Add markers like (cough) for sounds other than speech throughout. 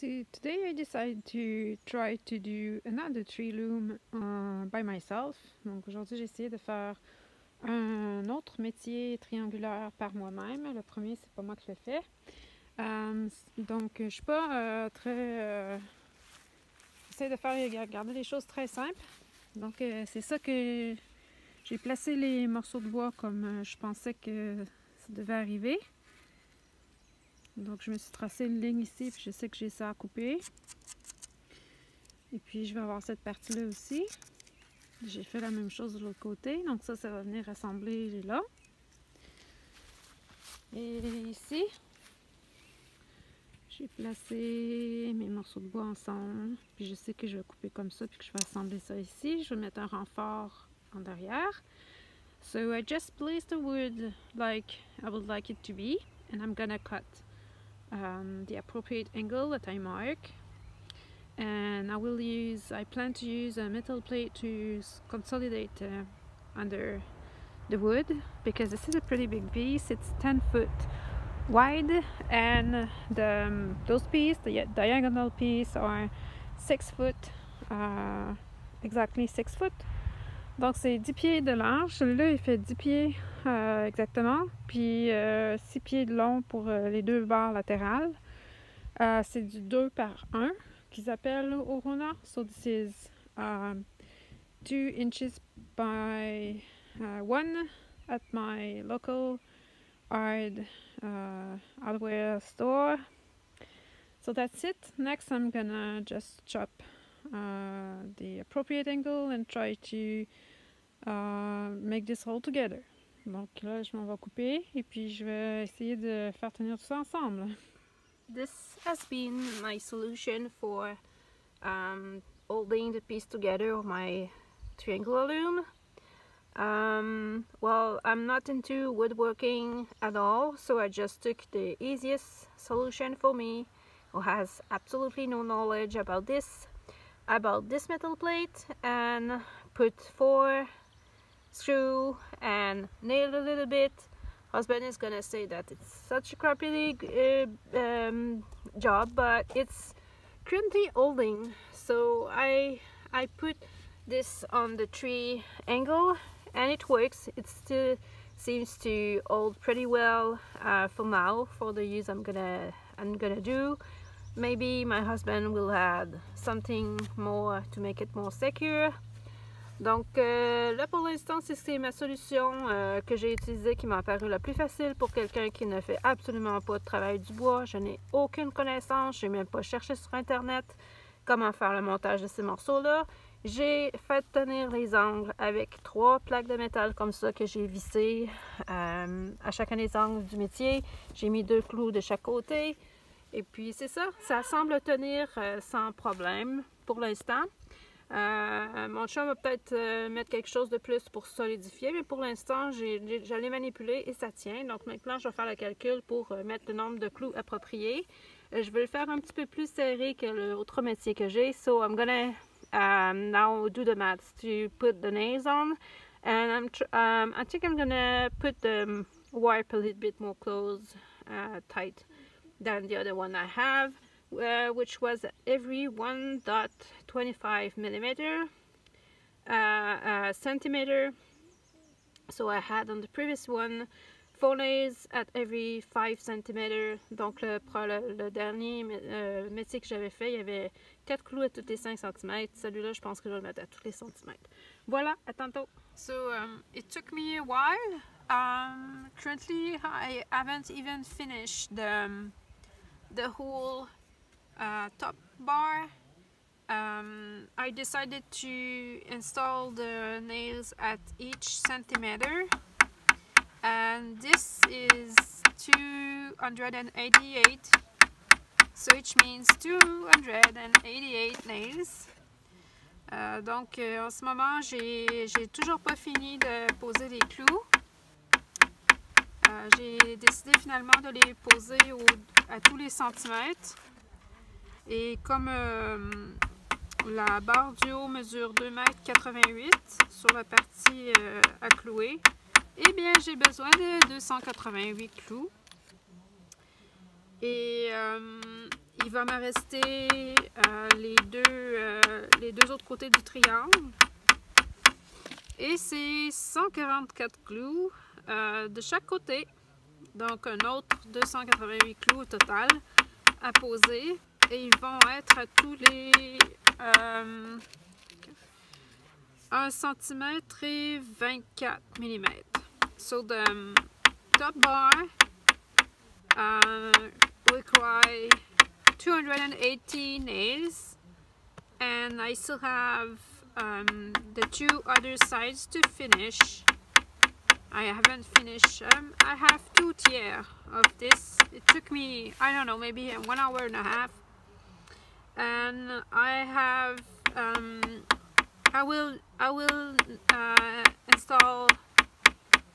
see, today I decided to try to do another tree loom by myself. Donc aujourd'hui, j'ai essayé de faire un autre métier triangulaire par moi-même. Le premier, c'est pas moi qui l'ai fait. Euh, donc, je suis pas euh, très. Euh, j'essaie de faire garder les choses très simples. Donc, c'est ça que j'ai placé les morceaux de bois comme je pensais que ça devait arriver. Donc je me suis tracé une ligne ici, puis je sais que j'ai ça à couper. Et puis je vais avoir cette partie-là aussi. J'ai fait la même chose de l'autre côté, donc ça, ça va venir assembler là. Et ici, j'ai placé mes morceaux de bois ensemble. Puis je sais que je vais couper comme ça, puis que je vais assembler ça ici. Je vais mettre un renfort en derrière. So I just placed the wood like I would like it to be, and I'm gonna cut um, the appropriate angle that I mark. And I will use I plan to use a metal plate to consolidate uh, under the wood because this is a pretty big piece. It's 10 foot wide and the um, those pieces the diagonal piece are 6 foot uh, exactly 6 foot Donc, c'est 10 pieds de large. Celui-là, il fait 10 pieds euh, exactement. Puis, euh, 6 pieds de long pour euh, les deux barres latérales. Euh, c'est du 2 par 1 qu'ils appellent Orona. So, this is 2 um, inches by 1 at my local hard uh, hardware store. So that's it. Next, I'm gonna just chop uh, the appropriate angle and try to uh, make this all together. Donc là, je m'en vais couper et puis je vais essayer de faire tenir tout ça ensemble. This has been my solution for um, holding the piece together of my triangular loom. Um, well, I'm not into woodworking at all, so I just took the easiest solution for me, who has absolutely no knowledge about this, about this metal plate, and put four screw and nail a little bit. Husband is gonna say that it's such a crappy uh, um, job but it's currently holding. So I I put this on the tree angle and it works. It still seems to hold pretty well uh, for now for the use I'm gonna I'm gonna do maybe my husband will add something more to make it more secure Donc euh, là pour l'instant c'est ma solution euh, que j'ai utilisée qui m'a apparu la plus facile pour quelqu'un qui ne fait absolument pas de travail du bois. Je n'ai aucune connaissance, je n'ai même pas cherché sur internet comment faire le montage de ces morceaux là. J'ai fait tenir les angles avec trois plaques de métal comme ça que j'ai vissées euh, à chacun des angles du métier. J'ai mis deux clous de chaque côté. Et puis c'est ça, ça semble tenir sans problème pour l'instant. Euh, mon chum va peut-être euh, mettre quelque chose de plus pour solidifier, mais pour l'instant, j'allais manipuler et ça tient. Donc maintenant, je vais faire le calcul pour euh, mettre le nombre de clous appropriés. je vais le faire un petit peu plus serré que l'autre métier que j'ai. So I'm gonna um, now do the maths to put the nails on. And I'm um, I think I'm gonna put the wipe a little bit more close, uh, tight than the other one I have. uh, which was every 1.25 millimeter uh, uh, centimeter. So I had on the previous one four nails at every 5 cm donc le, le, le dernier euh, métier que j'avais fait il y avait 4 clous à tous les 5 cm celui-là je pense que je vais le mettre à tous les centimètres. Voilà à tantôt. So um, it took me a while. Um, currently I haven't even finished the, um, the whole uh, top bar. Um, I decided to install the nails at each centimeter. And this is 288 so which means 288 nails. Euh, donc euh, en ce moment j'ai toujours pas fini de poser les clous j'ai décidé finalement de les poser au, à tous les centimètres et comme euh, la barre du haut mesure 2,88 m sur la partie euh, à clouer, eh bien j'ai besoin de 288 clous. Et euh, il va me rester euh, les, deux, euh, les deux autres côtés du triangle. Et c'est 144 clous euh, de chaque côté. Donc un autre 288 clous au total à poser. Et ils vont être tous les 1 cm et 24 mm. So the um, top bar uh, require 280 nails and I still have um, the two other sides to finish I haven't finished um, I have two tiers of this. It took me I don't know maybe one hour and a half. And I have um, I will I will uh, install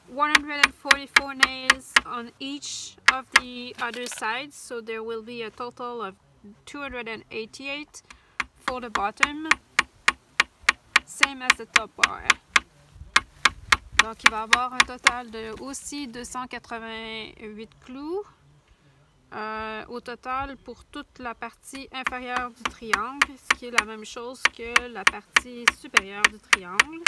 144 nails on each of the other sides. So there will be a total of 288 for the bottom. Same as the top bar donc il va avoir un total de aussi 288 clous euh, au total pour toute la partie inférieure du triangle ce qui est la même chose que la partie supérieure du triangle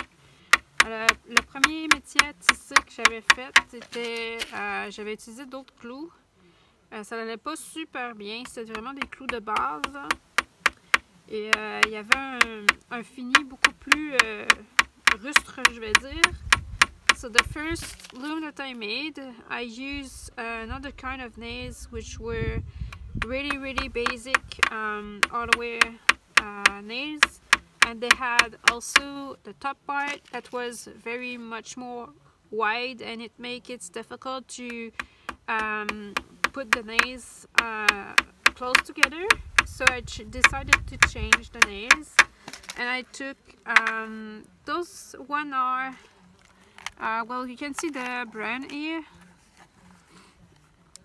le, premier métier tissé que j'avais fait, c'était, euh, j'avais utilisé d'autres clous. Euh, ça n'allait pas super bien, c'était vraiment des clous de base. Et euh, il y avait un, fini beaucoup plus rustre, je vais dire. So the first loom that I made, I used another kind of nails which were really really basic um, way nails. And they had also the top part that was very much more wide and it makes it difficult to um, put the nails uh, close together. So I decided to change the nails. And I took um, those one are uh, well you can see the brand here.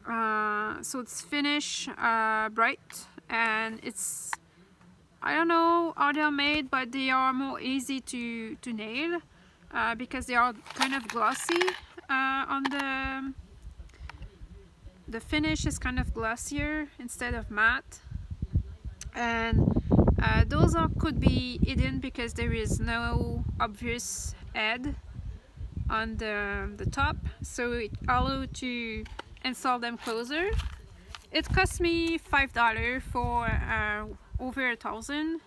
Uh, so it's Finish uh, Bright and it's I don't know how they're made, but they are more easy to, to nail uh, because they are kind of glossy uh, on the the finish is kind of glossier instead of matte. And uh, those are could be hidden because there is no obvious head on the, top so it allows to install them closer it cost me five dollars for uh, over a thousand.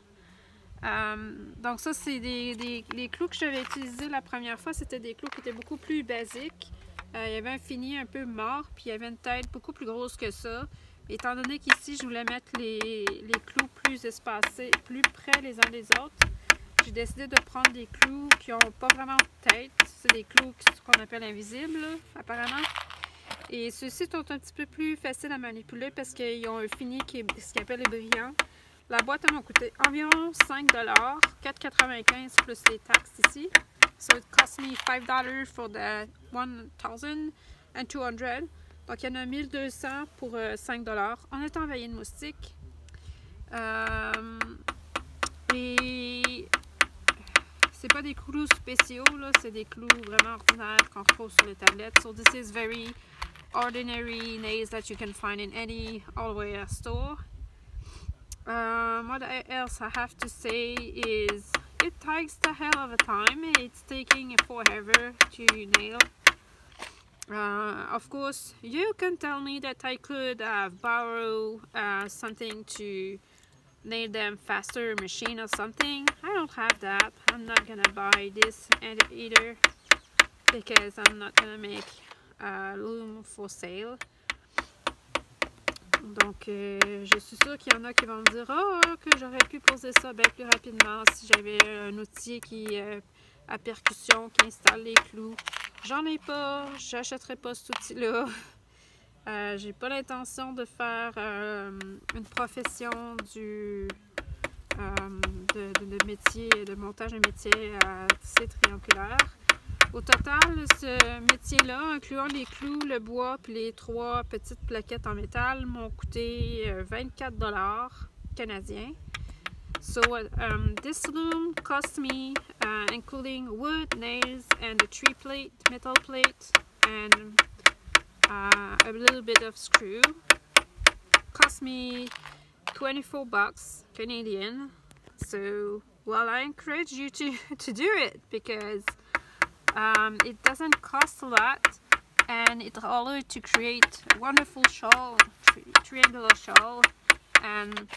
Um, donc ça, c'est des, des, les clous que j'avais utilisés la première fois. C'était des clous qui étaient beaucoup plus basiques. Euh, il y avait un fini un peu mort, puis il y avait une tête beaucoup plus grosse que ça. Étant donné qu'ici, je voulais mettre les, les, clous plus espacés, plus près les uns des autres, j'ai décidé de prendre des clous qui n'ont pas vraiment de tête. C'est des clous qu'on appelle invisibles, apparemment. Et ceux-ci sont un petit peu plus faciles à manipuler parce qu'ils ont un fini qui est ce qu'on appelle les brillants. La boîte m'a coûté environ 5 4,95 plus les taxes ici. So it cost me 5 for the 1200. Donc il y en a 1200 pour 5 euh, On est envahi de moustiques. Euh, et c'est pas des clous spéciaux, c'est des clous vraiment ordinaires qu'on retrouve sur les tablettes. So this is very ordinary nails that you can find in any hardware store. Um, what else I have to say is it takes the hell of a time. It's taking forever to nail. Uh, of course, you can tell me that I could uh, borrow uh, something to nail them faster, machine or something. I don't have that. I'm not gonna buy this either because I'm not gonna make a loom for sale. Donc, euh, je suis sûre qu'il y en a qui vont me dire oh, que j'aurais pu poser ça bien plus rapidement si j'avais un outil qui euh, à percussion qui installe les clous. J'en ai pas, j'achèterai pas cet outil-là. (laughs) Euh, J'ai pas l'intention de faire euh, une profession du de, métier, de montage de métier à tisser triangulaire. Au total, ce métier-là, incluant les clous, le bois et les trois petites plaquettes en métal, m'ont coûté 24 euh, dollars canadiens. So um, this loom cost me, uh, including wood, nails, and a tree plate, metal plate, and uh, a little bit of screw, cost me 24 bucks Canadian. So well I encourage you to (laughs) to do it because um, it doesn't cost a lot and it allows to create wonderful shawl tri triangular shawl. And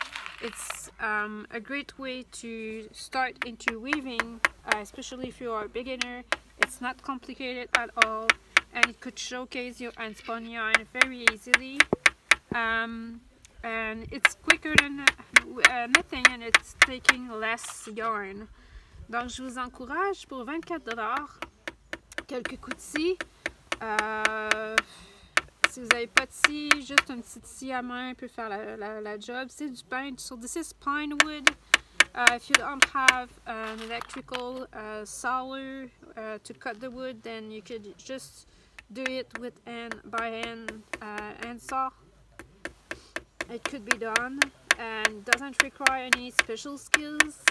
it's um, a great way to start into weaving uh, especially if you are a beginner. It's not complicated at all and it could showcase your unspun yarn very easily um, and it's quicker than uh, knitting and it's taking less yarn donc je vous encourage pour 24$ quelques coups de scie euh, si vous n'avez pas de scie, juste un petit scie à main peut faire la, la, la job. C'est du pine. So this is pine wood. Uh, if you don't have an electrical uh, sawer uh, to cut the wood, then you could just do it with hand by hand uh, saw. It could be done and doesn't require any special skills.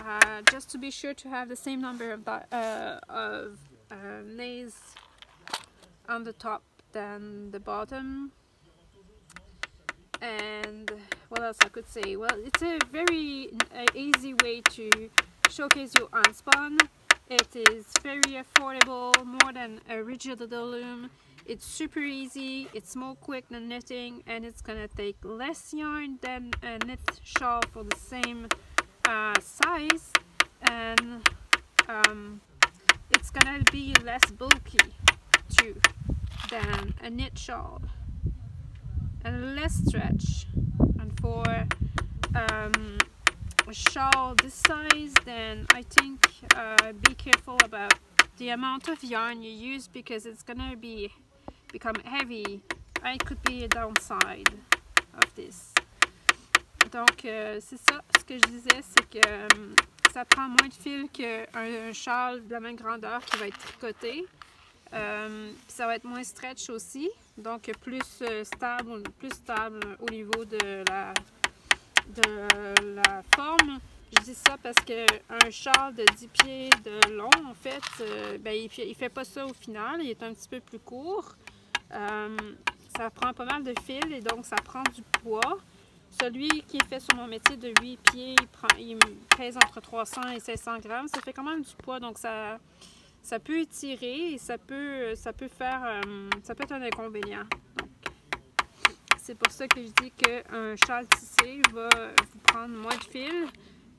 Uh, just to be sure to have the same number of, uh, of nails on the top than the bottom and what else I could say well it's a very uh, easy way to showcase your unspun it is very affordable more than a rigid loom. It's super easy it's more quick than knitting and it's gonna take less yarn than a knit shawl for the same uh, size. And um, it's gonna be less bulky too than a knit shawl. And less stretch. And for um, a shawl this size then I think uh, be careful about the amount of yarn you use because it's gonna be become heavy. It could be a downside of this. Donc euh, c'est ça ce que je disais c'est que euh, ça prend moins de fil qu'un châle de la même grandeur qui va être tricoté. Euh, ça va être moins stretch aussi, donc plus euh, stable, plus stable au niveau de la, de la forme. Je dis ça parce qu'un châle de 10 pieds de long, en fait, euh, ben, il ne fait pas ça au final, il est un petit peu plus court. ça prend pas mal de fil et donc ça prend du poids. Celui qui est fait sur mon métier de 8 pieds, il, prend, il pèse entre 300 et 500 grammes. Ça fait quand même du poids, donc ça, ça peut étirer et ça peut, ça peut faire, euh, ça peut être un inconvénient. C'est pour ça que je dis qu'un châle tissé va vous prendre moins de fil,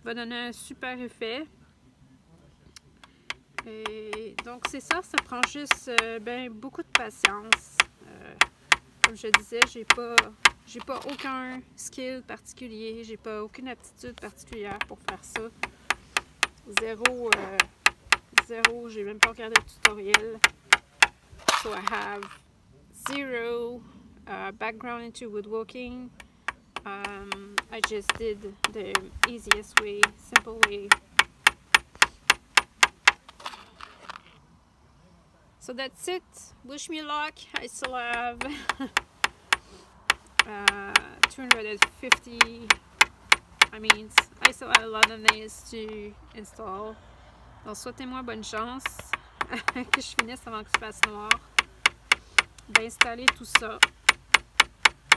va donner un super effet. Et donc c'est ça, ça prend juste euh, ben, beaucoup de patience. Euh, comme je disais, j'ai pas j'ai pas aucun skill particulier, j'ai pas aucune aptitude particulière pour faire ça. Zéro zéro, j'ai même pas regardé le tutoriel. So I have zero uh, background into woodworking. Um, I just did the easiest way, simple way. So that's it. Wish me luck. I still have (laughs) uh, 250 I mean, I still have a lot of nails to install. Donc, souhaitez-moi bonne chance, (laughs) que je finisse avant qu'il fasse noir, d'installer tout ça.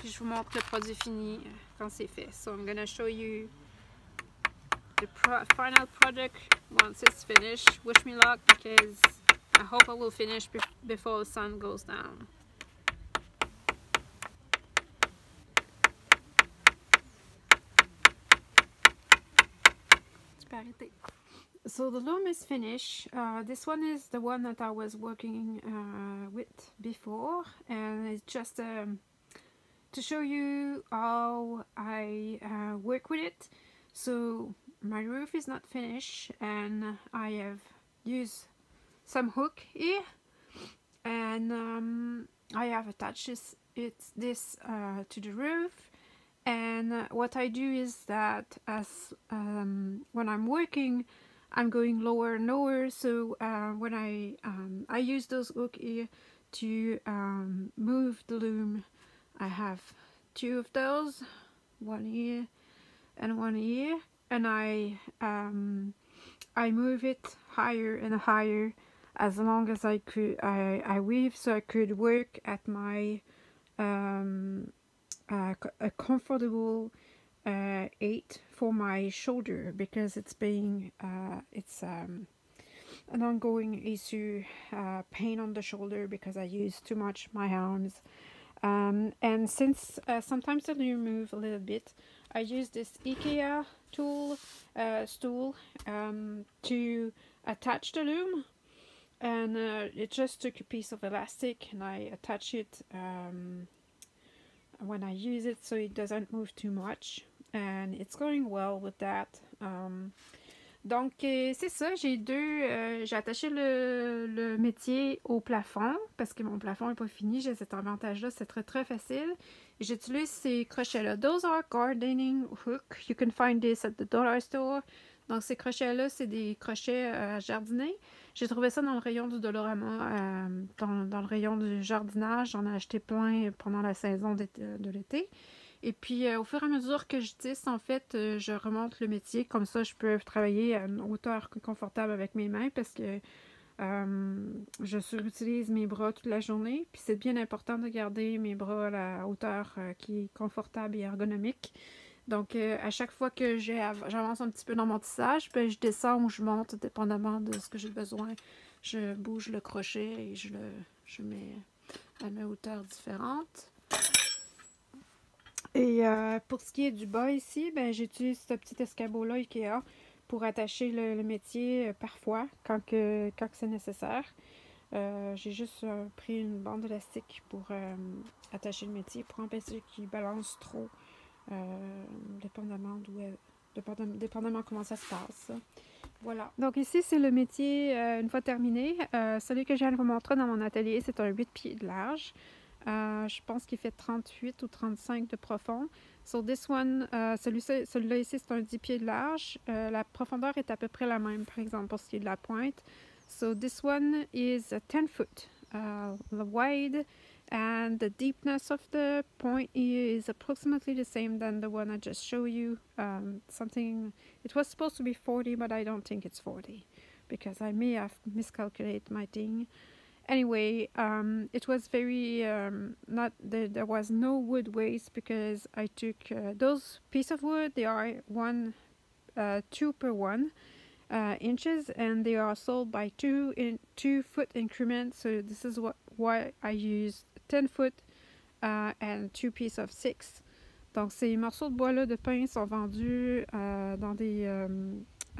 Puis je vous montre le produit fini quand c'est fait. So I'm gonna show you the pro final product once it's finished. Wish me luck because I hope I will finish be before the sun goes down. So the loom is finished uh, this one is the one that I was working uh, with before and it's just um, to show you how I uh, work with it. So my roof is not finished and I have used some hook here. And um, I have attached this, it's this uh, to the roof. And what I do is that as um, when I'm working I'm going lower and lower. So uh, when I um, I use those hook here to um, move the loom I have two of those one here and one here and I um, I move it higher and higher as long as I could I, I weave so I could work at my um, a, a comfortable uh, eight for my shoulder because it's being uh, it's um, an ongoing issue uh, pain on the shoulder because I use too much my arms um, and since uh, sometimes I move a little bit I use this IKEA tool uh, stool um, to attach the loom. And uh, it just took a piece of elastic and I attach it um, when I use it so it doesn't move too much. And it's going well with that. Um, donc euh, c'est ça j'ai deux euh, j'ai attaché le, métier au plafond parce que mon plafond n'est pas fini j'ai cet avantage là c'est très très facile. J'utilise ces crochets là those are gardening hook. You can find this at the dollar store. Donc ces crochets là c'est des crochets euh, à jardiner. J'ai trouvé ça dans le rayon du Dolorama, dans, dans, le rayon du jardinage. J'en ai acheté plein pendant la saison de l'été. Et puis, euh, au fur et à mesure que je tisse, en fait, euh, je remonte le métier. Comme ça, je peux travailler à une hauteur confortable avec mes mains parce que je surutilise mes bras toute la journée. Puis, c'est bien important de garder mes bras à la hauteur qui est confortable et ergonomique. Donc, euh, à chaque fois que j'avance un petit peu dans mon tissage, ben, je descends ou je monte, dépendamment de ce que j'ai besoin. Je bouge le crochet et je le mets à mes hauteurs différentes. Et euh, pour ce qui est du bas ici, ben, j'utilise ce petit escabeau-là Ikea pour attacher le, métier euh, parfois quand, que, quand c'est nécessaire. j'ai juste pris une bande élastique pour attacher le métier pour empêcher qu'il balance trop euh, dépendamment d'où dépendamment comment ça se passe. Voilà. Donc ici, c'est le métier euh, une fois terminé. Euh, celui que je viens de vous montrer dans mon atelier, c'est un 8 pieds de large. Je pense qu'il fait 38 ou 35 de profond. Sur this one, celui-là celui ici, c'est un 10 pieds de large. la profondeur est à peu près la même, par exemple, pour ce qui est de la pointe. So this one is 10 foot wide and the deepness of the point is approximately the same than the one I just showed you um, something it was supposed to be 40 but I don't think it's 40 because I may have miscalculated my thing anyway um, it was very um, not there, there was no wood waste because I took uh, those piece of wood they are one uh, two per one uh, inches and they are sold by two in two foot increments so this is what why I used 10 foot uh, and two pieces of six. Donc ces morceaux de bois-là de pin sont vendus euh, dans des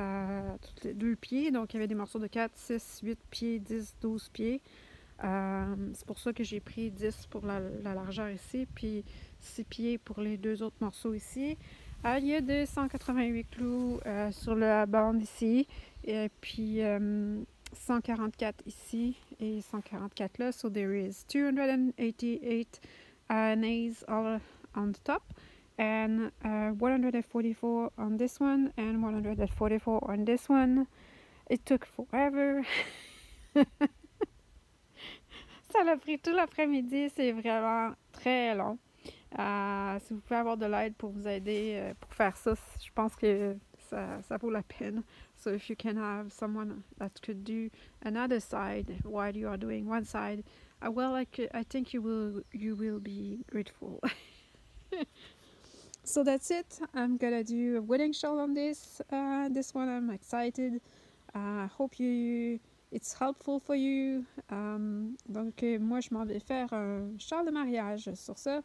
euh, les deux pieds. Donc il y avait des morceaux de 4, 6, 8 pieds, 10, 12 pieds. Euh, c'est pour ça que j'ai pris 10 pour la, largeur ici, puis 6 pieds pour les deux autres morceaux ici. il y a 288 clous sur la bande ici, et puis 144 ici et 144 là. So there is 288 uh, nails all on the top and uh, 144 on this one and 144 on this one. It took forever. (laughs) Ça l'a pris tout l'après-midi, c'est vraiment très long. Euh, si vous pouvez avoir de l'aide pour vous aider euh, pour faire ça, je pense que ça, ça vaut la peine. So if you can have someone that could do another side while you are doing one side, uh, well, I, I think you will you will be grateful. (laughs) so that's it. I'm gonna do a wedding shawl on this. Uh, this one I'm excited. I uh, hope you it's helpful for you. Um, donc euh, moi je m'en vais faire un châle de mariage sur ça.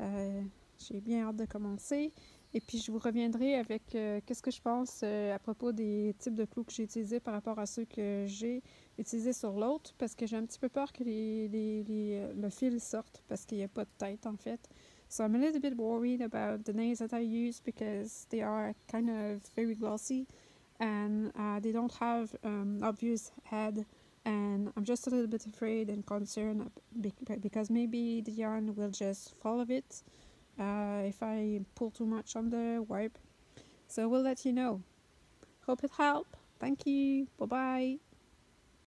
Euh, J'ai bien hâte de commencer. Et puis, je vous reviendrai avec euh, qu'est-ce que je pense à propos des types de clous que j'ai utilisés par rapport à ceux que j'ai utilisés sur l'autre, parce que j'ai un petit peu peur que les, le fil sorte, parce qu'il n'y a pas de tête, en fait. So I'm a little bit worried about the nails that I use because they are kind of very glossy and uh, they don't have um, obvious head and I'm just a little bit afraid and concerned because maybe the yarn will just fall of it uh, if I pull too much on the wipe. So we'll let you know. Hope it helped. Thank you. Bye bye.